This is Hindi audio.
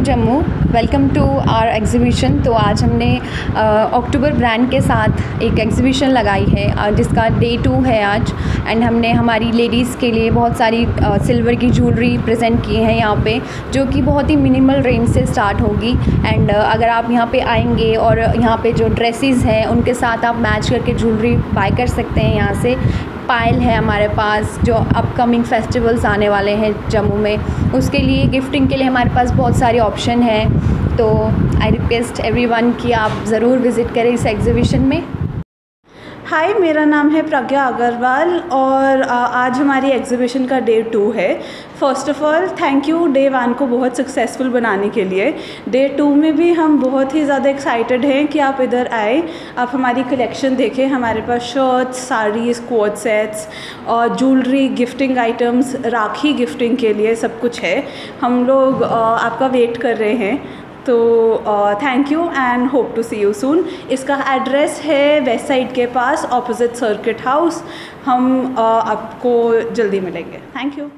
Jammu welcome to our exhibition तो आज हमने अक्टूबर ब्रांड के साथ एक एग्ज़िबिशन लगाई है जिसका डे टू है आज। एंड हमने हमारी लेडीज़ के लिए बहुत सारी सिल्वर की ज्वेलरी प्रेजेंट की है यहाँ पे, जो कि बहुत ही मिनिमल रेंज से स्टार्ट होगी। एंड अगर आप यहाँ पे आएँगे और यहाँ पे जो ड्रेसेस हैं, उनके साथ आप मैच करके ज्वेलरी बाय कर सकते हैं यहाँ से। पायल है हमारे पास, जो अपकमिंग फेस्टिवल्स आने वाले हैं जम्मू में, उसके लिए गिफ्टिंग के लिए हमारे पास बहुत सारे ऑप्शन हैं। तो आई रिक्वेस्ट एवरीवन कि आप ज़रूर विज़िट करें इस एग्ज़िबिशन में। हाय मेरा नाम है प्रज्ञा अग्रवाल और आज हमारी एग्जीबिशन का डे टू है। First of all thank you day one को बहुत सक्सेसफुल बनाने के लिए। डे टू में भी हम बहुत ही ज़्यादा एक्साइटेड हैं कि आप इधर आए। आप हमारी कलेक्शन देखें, हमारे पास शर्ट्स साड़ीज़ कोट सेट्स और jewellery gifting items Rakhi gifting के लिए सब कुछ है। हम लोग आपका वेट कर रहे हैं। तो thank you and hope to see you soon इसका एड्रेस है वेस्ट साइड के पास ऑपोजिट सर्किट हाउस हम uh, आपको जल्दी मिलेंगे. Thank you